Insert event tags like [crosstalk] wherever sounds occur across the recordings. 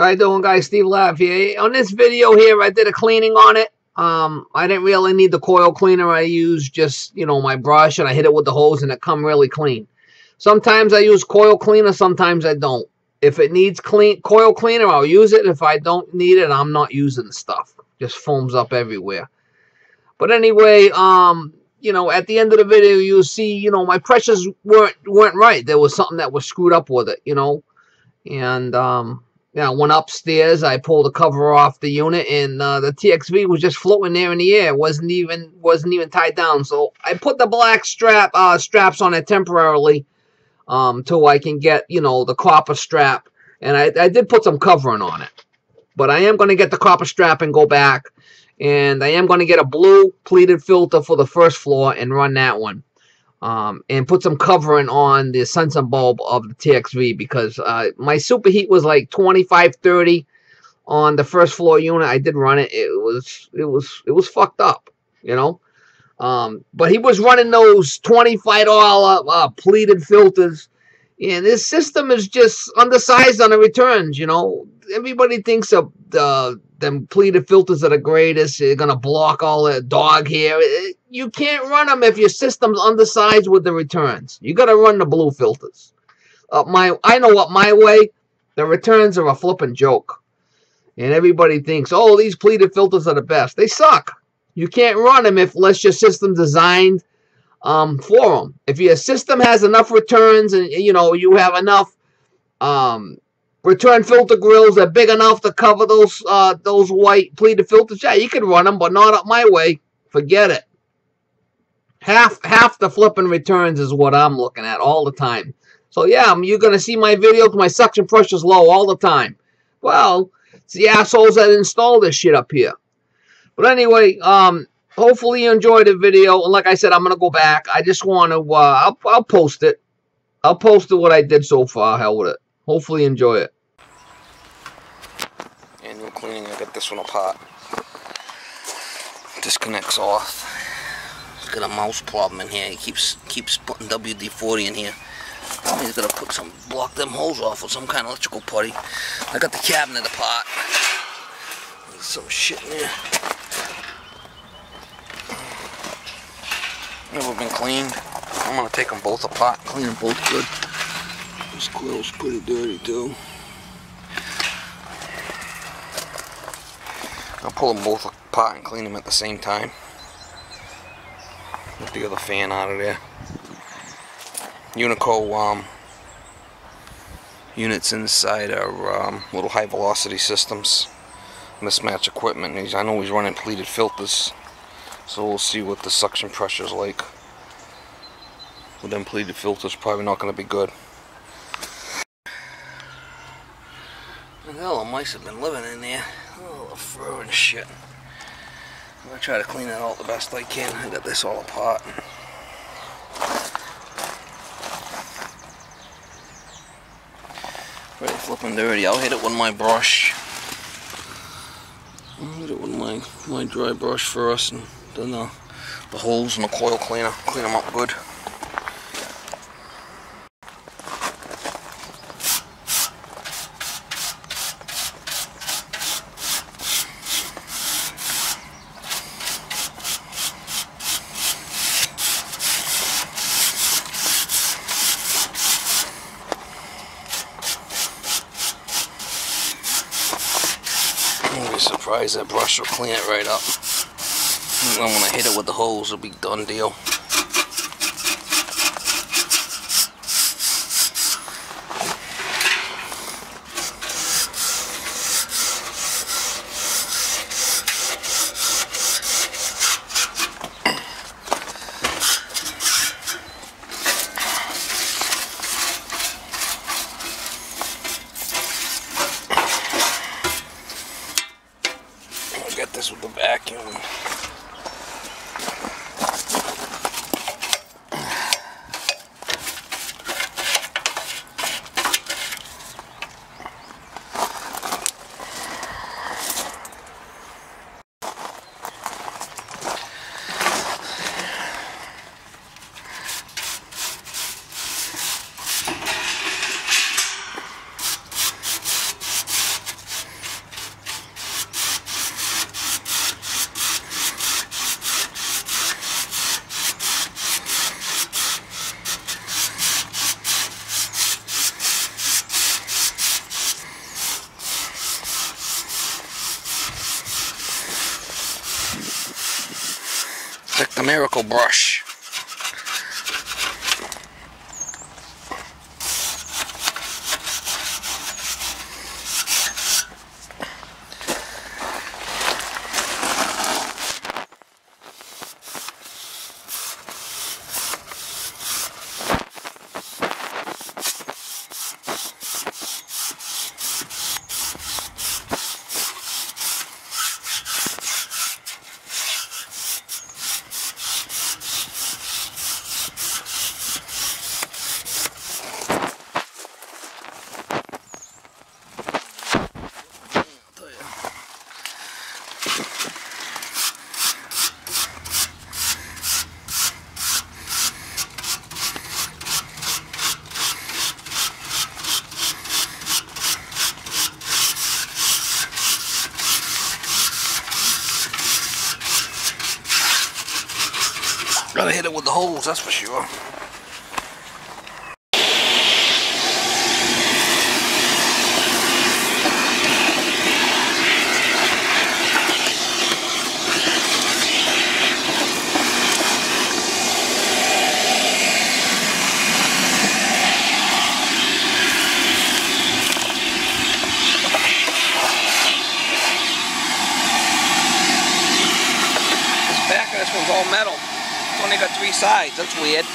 How you doing, guys? Steve Lav here. On this video here, I did a cleaning on it. Um, I didn't really need the coil cleaner. I used just, you know, my brush, and I hit it with the hose, and it come really clean. Sometimes I use coil cleaner, sometimes I don't. If it needs clean coil cleaner, I'll use it. If I don't need it, I'm not using the stuff. Just foams up everywhere. But anyway, um, you know, at the end of the video, you'll see, you know, my pressures weren't weren't right. There was something that was screwed up with it, you know. And um, yeah, I went upstairs. I pulled the cover off the unit, and uh, the TXV was just floating there in the air. wasn't even wasn't even tied down. So I put the black strap uh, straps on it temporarily, um, till I can get you know the copper strap. And I, I did put some covering on it, but I am going to get the copper strap and go back and I am going to get a blue pleated filter for the first floor and run that one. Um, and put some covering on the sensor bulb of the TXV because uh, my superheat was like 25, 30 on the first floor unit. I did run it. It was it was it was fucked up, you know. Um, but he was running those $25 uh, pleated filters. And this system is just undersized on the returns, you know. Everybody thinks of the them pleated filters are the greatest. They're gonna block all the dog hair. You can't run them if your system's undersized with the returns. You gotta run the blue filters. Uh, my, I know what my way. The returns are a flipping joke, and everybody thinks, oh, these pleated filters are the best. They suck. You can't run them if unless your system designed um, for them. If your system has enough returns and you know you have enough um, return filter grills that big enough to cover those uh, those white pleated filters. Yeah, you can run them, but not up my way. Forget it. Half half the flipping returns is what I'm looking at all the time. So yeah, you're gonna see my videos. My suction pressure's low all the time. Well, it's the assholes that installed this shit up here. But anyway, um, hopefully you enjoyed the video. And like I said, I'm gonna go back. I just want to. Uh, I'll I'll post it. I'll post it what I did so far. Hell with it. Hopefully enjoy it cleaning, I got this one apart. Disconnects off. He's got a mouse problem in here. He keeps keeps putting WD-40 in here. He's gonna put some block them holes off with some kind of electrical putty. I got the cabinet apart. There's some shit in there. Never been cleaned. I'm gonna take them both apart, clean them both good. This coil's pretty dirty too. I'll pull them both apart and clean them at the same time. Get the other fan out of there. Unico um, units inside are um, little high velocity systems. Mismatch equipment. He's, I know he's running pleated filters. So we'll see what the suction pressure is like. With them pleated filters, probably not going to be good. The hell, the mice have been living in there. Oh, the fur and shit. I'm gonna try to clean that out the best I can. I got this all apart. Pretty flipping dirty. I'll hit it with my brush. I'll hit it with my, my dry brush first and then the, the holes in the coil cleaner. Clean them up good. Surprised that brush will clean it right up. And when I hit it with the hose, it'll be done deal. this with the vacuum. Miracle Brush. Gotta hit it with the holes, that's for sure. This one's all metal. Only got three sides. That's weird.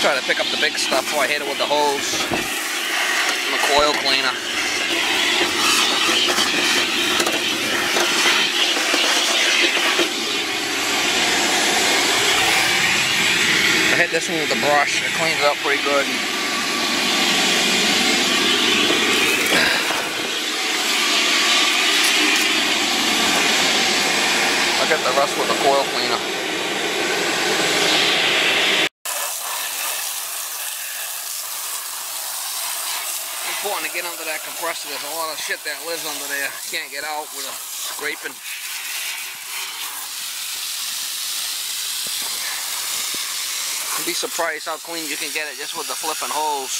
Try to pick up the big stuff before I hit it with the hose coil cleaner. I hit this one with a brush. It cleans up pretty good. I got the rest with the coil cleaner. important to get under that compressor. There's a lot of shit that lives under there. Can't get out with a scraping. You'd be surprised how clean you can get it just with the flipping hose.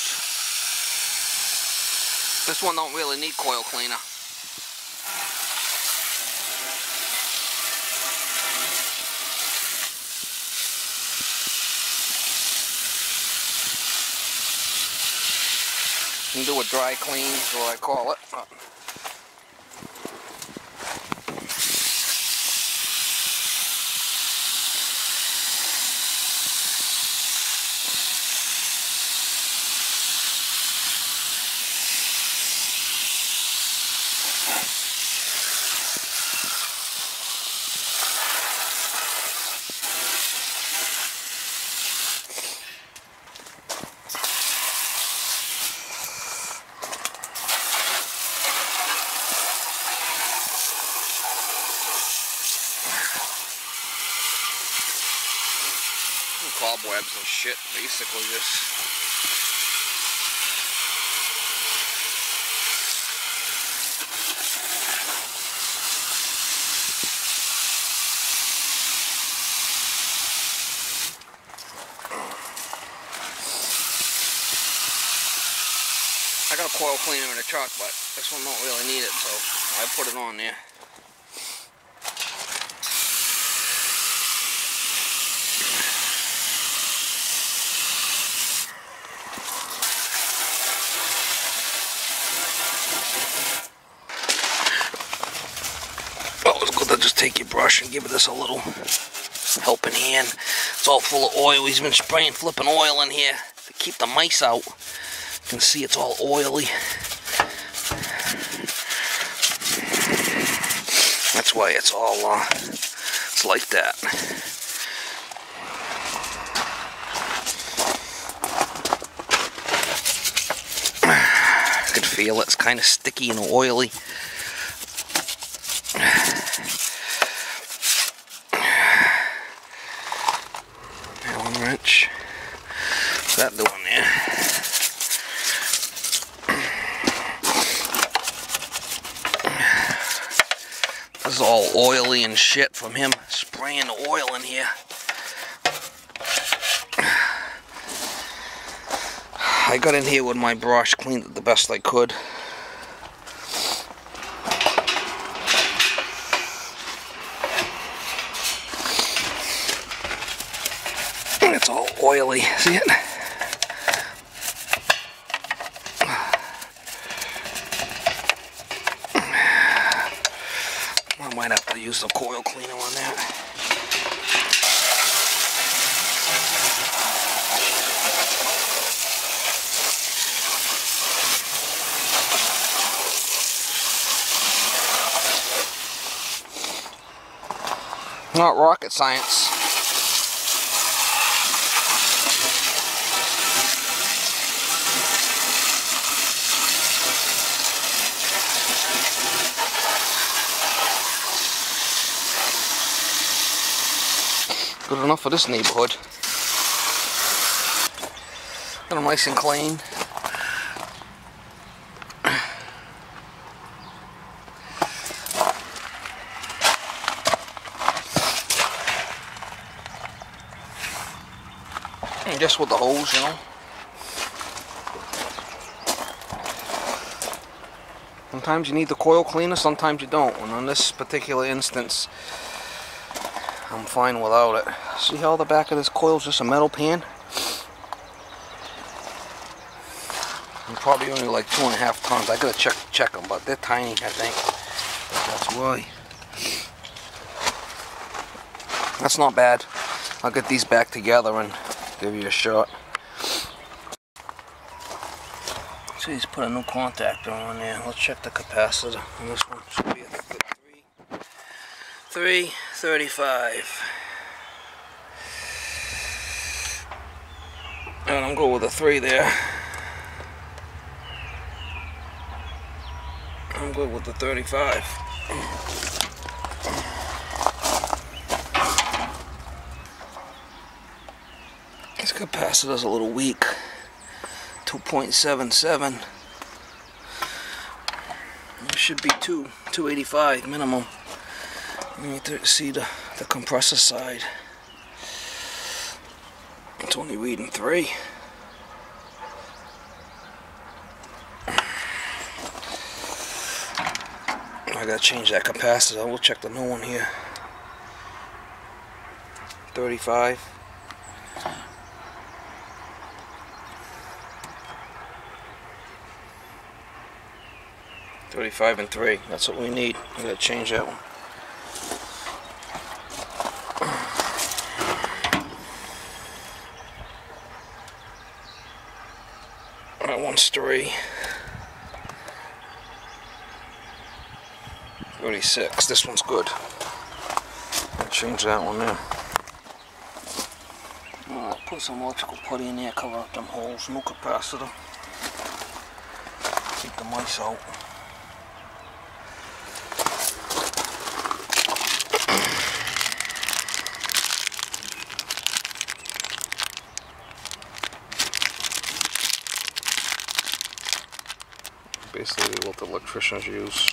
This one don't really need coil cleaner. Can do a dry clean is what I call it. And shit, basically just I got a coil cleaner in the truck, but this one don't really need it, so I put it on there. Oh, it's good to just give this a little helping hand. It's all full of oil. He's been spraying flipping oil in here to keep the mice out. You can see it's all oily. That's why it's all, uh, it's like that. [sighs] I could feel it. It's kind of sticky and oily. Allen wrench. What's that doing there? This is all oily and shit from him spraying the oil in here. I got in here with my brush, cleaned it the best I could. It's all oily, see it? I might have to on that. Not rocket science. Good enough for this neighborhood. Got them nice and clean. And just with the holes, you know. Sometimes you need the coil cleaner, sometimes you don't. And in this particular instance, I'm fine without it. See how the back of this coil is just a metal pan? And probably only like two and a half tons. I gotta check check them, but they're tiny, I think. That's why. That's not bad. I'll get these back together and give you a shot. So he's put a new contactor on there. Let's check the capacitor on this one. Should be a three, 335. And I'm going with a three there. I'm good with the 35. This capacitor's a little weak. 2.77. It should be two, 285 minimum. You need to see the, the compressor side. It's only reading three. I gotta change that capacitor. We'll check the new one here. 35. Thirty-five and three. That's what we need. We gotta change that one. Three. 36. This one's good. I'll change that one now. Alright, put some electrical putty in there, cover up them holes. No capacitor. Keep the mice out. Basically what the electricians use.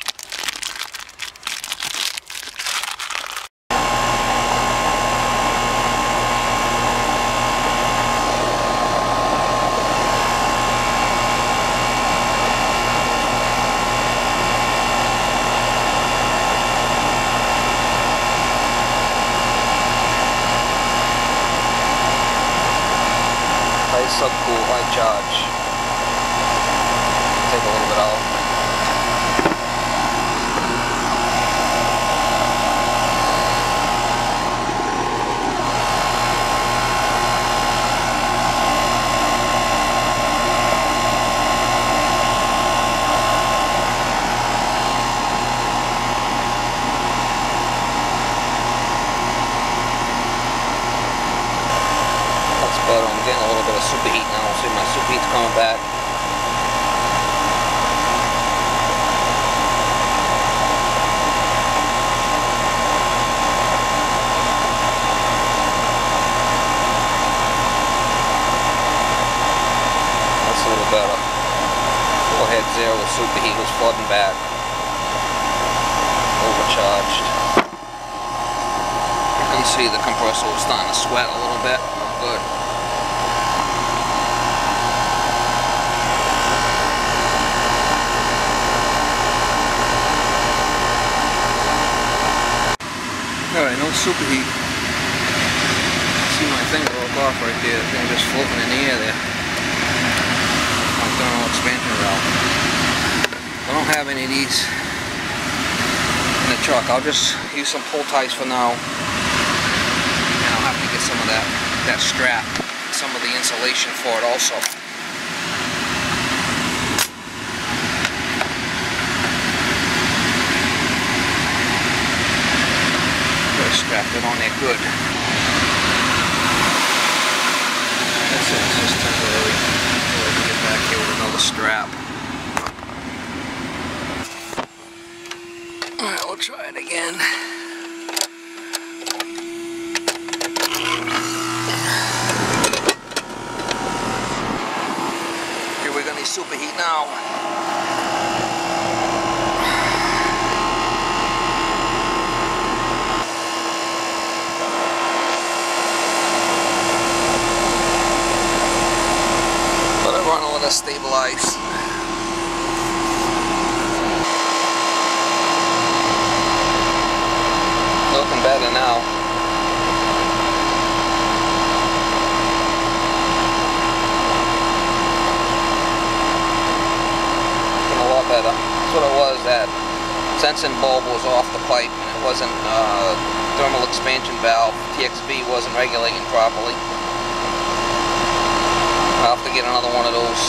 high cool, high charge. That's better. I'm getting a little bit of superheat now. See my superheat's coming back. That's a little better. Forehead zero, the superheat was flooding back. overcharged. You can see the compressor was starting to sweat a little bit. Not Good. Alright, no superheat. See my thing broke off right there. The thing just floating in the air there. My thermal expansion valve. Don't have any of these in the truck. I'll just use some pull ties for now. And I'll have to get some of that, that strap, some of the insulation for it also. strapped it on there good. That's it, just temporary. Until I can get back here with another strap. Alright, we'll try it again. Here we're gonna superheat now. Stabilize. Looking better now. Looking a lot better. That's what it was. That sensing bulb was off the pipe and it wasn't uh, thermal expansion valve. TXV wasn't regulating properly. I'll have to get another one of those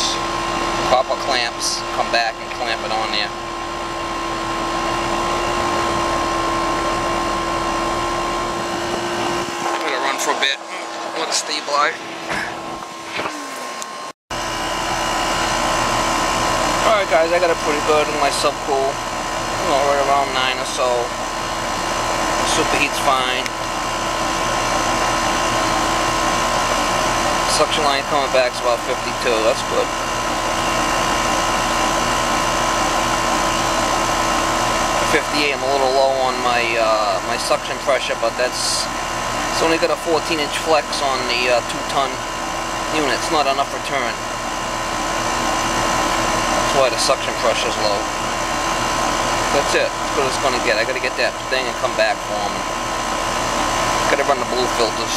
copper clamps, come back and clamp it on there. I'm going to run for a bit, let it stabilize. Alright guys, I got it pretty good in my subcool. Know, right around 9 or so. Superheat's fine. Suction line coming back is about 52, that's good. Fifty-eight, I'm a little low on my uh, my suction pressure, but that's it's only got a 14 inch flex on the uh, two ton unit. It's not enough return. That's why the suction pressure is low. That's it. That's what it's gonna get. I gotta get that thing and come back for them. Gotta run the blue filters.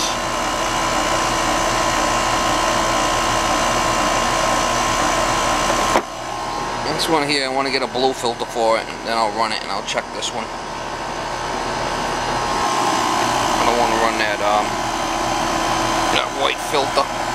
This one here, I want to get a blue filter for it, and then I'll run it, and I'll check this one. I don't want to run that, um, that white filter.